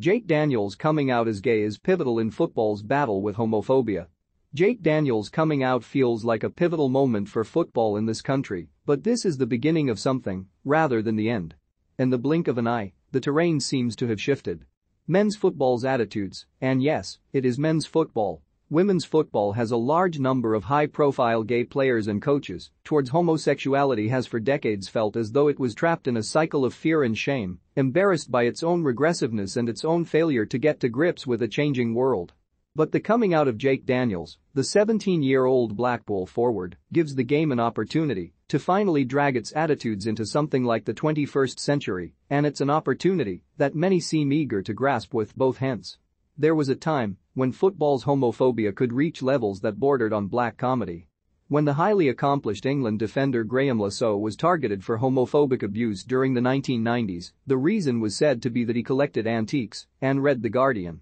Jake Daniels coming out as gay is pivotal in football's battle with homophobia. Jake Daniels coming out feels like a pivotal moment for football in this country, but this is the beginning of something, rather than the end. In the blink of an eye, the terrain seems to have shifted. Men's football's attitudes, and yes, it is men's football, Women's football has a large number of high-profile gay players and coaches towards homosexuality has for decades felt as though it was trapped in a cycle of fear and shame, embarrassed by its own regressiveness and its own failure to get to grips with a changing world. But the coming out of Jake Daniels, the 17-year-old Blackpool forward, gives the game an opportunity to finally drag its attitudes into something like the 21st century, and it's an opportunity that many seem eager to grasp with both hands. There was a time when football's homophobia could reach levels that bordered on black comedy. When the highly accomplished England defender Graeme Saux was targeted for homophobic abuse during the 1990s, the reason was said to be that he collected antiques and read The Guardian.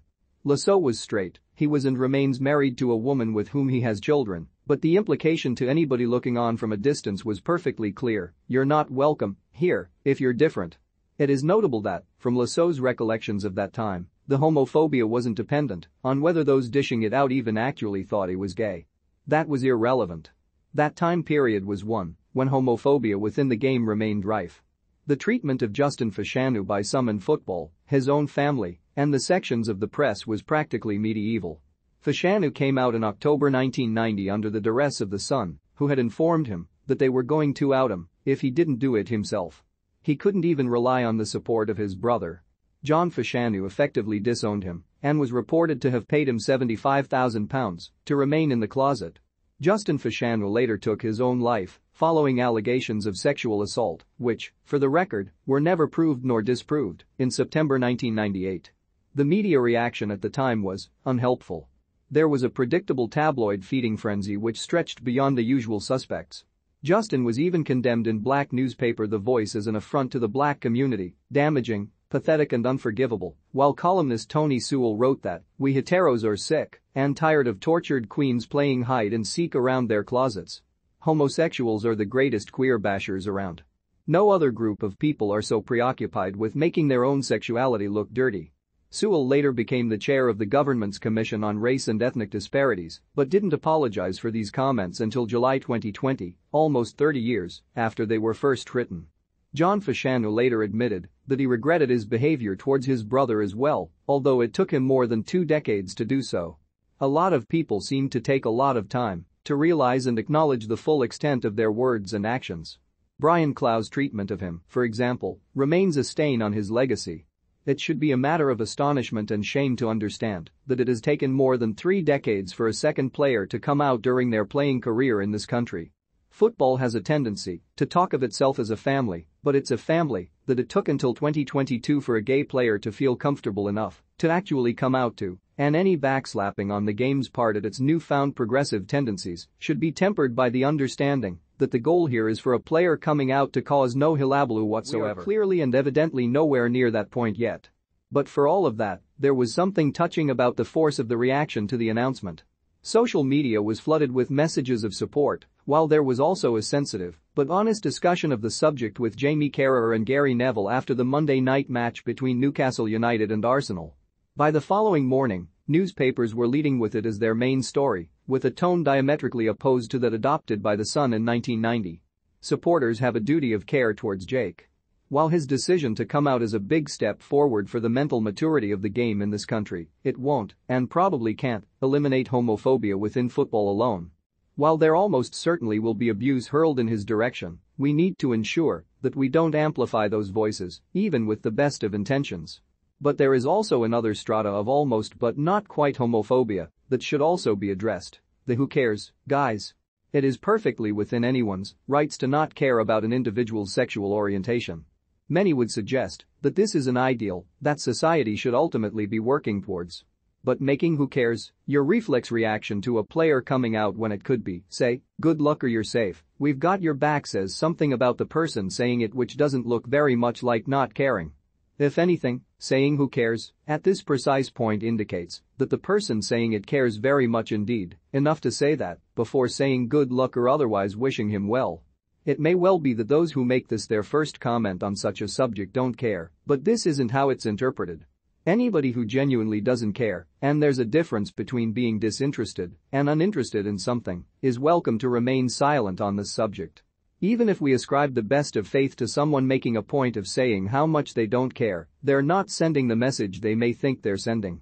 Saux was straight, he was and remains married to a woman with whom he has children, but the implication to anybody looking on from a distance was perfectly clear, you're not welcome here if you're different. It is notable that, from Saux's recollections of that time, the homophobia wasn't dependent on whether those dishing it out even actually thought he was gay. That was irrelevant. That time period was one when homophobia within the game remained rife. The treatment of Justin Fashanu by some in football, his own family, and the sections of the press was practically medieval. Fashanu came out in October 1990 under the duress of the Sun, who had informed him that they were going to out him if he didn't do it himself. He couldn't even rely on the support of his brother John Fashanu effectively disowned him and was reported to have paid him £75,000 to remain in the closet. Justin Fashanu later took his own life following allegations of sexual assault, which, for the record, were never proved nor disproved, in September 1998. The media reaction at the time was unhelpful. There was a predictable tabloid feeding frenzy which stretched beyond the usual suspects. Justin was even condemned in black newspaper The Voice as an affront to the black community, damaging, pathetic and unforgivable, while columnist Tony Sewell wrote that, we heteros are sick and tired of tortured queens playing hide and seek around their closets. Homosexuals are the greatest queer bashers around. No other group of people are so preoccupied with making their own sexuality look dirty. Sewell later became the chair of the government's Commission on Race and Ethnic Disparities, but didn't apologize for these comments until July 2020, almost 30 years after they were first written. John Fashanu later admitted that he regretted his behavior towards his brother as well, although it took him more than two decades to do so. A lot of people seem to take a lot of time to realize and acknowledge the full extent of their words and actions. Brian Clough's treatment of him, for example, remains a stain on his legacy. It should be a matter of astonishment and shame to understand that it has taken more than three decades for a second player to come out during their playing career in this country. Football has a tendency to talk of itself as a family, but it's a family that it took until 2022 for a gay player to feel comfortable enough to actually come out to, and any backslapping on the game's part at its newfound progressive tendencies should be tempered by the understanding that the goal here is for a player coming out to cause no hillabaloo whatsoever. clearly and evidently nowhere near that point yet. But for all of that, there was something touching about the force of the reaction to the announcement. Social media was flooded with messages of support, while there was also a sensitive but honest discussion of the subject with Jamie Carragher and Gary Neville after the Monday night match between Newcastle United and Arsenal. By the following morning, newspapers were leading with it as their main story, with a tone diametrically opposed to that adopted by The Sun in 1990. Supporters have a duty of care towards Jake. While his decision to come out is a big step forward for the mental maturity of the game in this country, it won't, and probably can't, eliminate homophobia within football alone. While there almost certainly will be abuse hurled in his direction, we need to ensure that we don't amplify those voices, even with the best of intentions. But there is also another strata of almost but not quite homophobia that should also be addressed. The who cares, guys. It is perfectly within anyone's rights to not care about an individual's sexual orientation. Many would suggest that this is an ideal that society should ultimately be working towards. But making who cares your reflex reaction to a player coming out when it could be, say, good luck or you're safe, we've got your back says something about the person saying it which doesn't look very much like not caring. If anything, saying who cares at this precise point indicates that the person saying it cares very much indeed, enough to say that before saying good luck or otherwise wishing him well. It may well be that those who make this their first comment on such a subject don't care, but this isn't how it's interpreted. Anybody who genuinely doesn't care, and there's a difference between being disinterested and uninterested in something, is welcome to remain silent on this subject. Even if we ascribe the best of faith to someone making a point of saying how much they don't care, they're not sending the message they may think they're sending.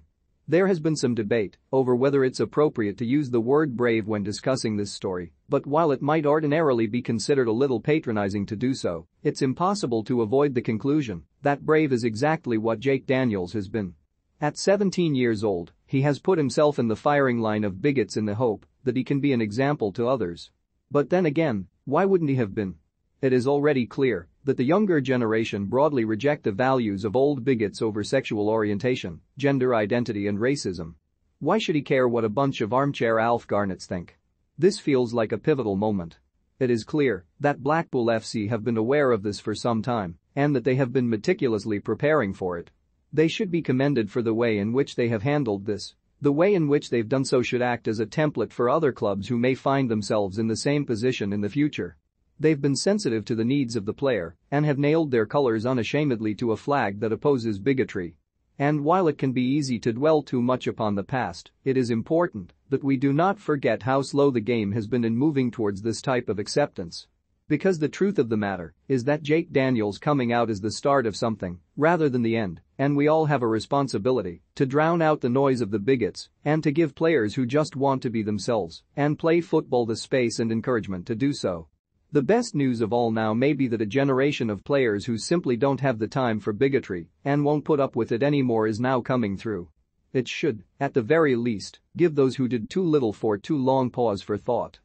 There has been some debate over whether it's appropriate to use the word brave when discussing this story, but while it might ordinarily be considered a little patronizing to do so, it's impossible to avoid the conclusion that brave is exactly what Jake Daniels has been. At 17 years old, he has put himself in the firing line of bigots in the hope that he can be an example to others. But then again, why wouldn't he have been? It is already clear that the younger generation broadly reject the values of old bigots over sexual orientation, gender identity and racism. Why should he care what a bunch of armchair Alf Garnets think? This feels like a pivotal moment. It is clear that Blackpool FC have been aware of this for some time and that they have been meticulously preparing for it. They should be commended for the way in which they have handled this. The way in which they've done so should act as a template for other clubs who may find themselves in the same position in the future. They've been sensitive to the needs of the player and have nailed their colors unashamedly to a flag that opposes bigotry. And while it can be easy to dwell too much upon the past, it is important that we do not forget how slow the game has been in moving towards this type of acceptance. Because the truth of the matter is that Jake Daniels coming out is the start of something rather than the end, and we all have a responsibility to drown out the noise of the bigots and to give players who just want to be themselves and play football the space and encouragement to do so. The best news of all now may be that a generation of players who simply don't have the time for bigotry and won't put up with it anymore is now coming through. It should, at the very least, give those who did too little for too long pause for thought.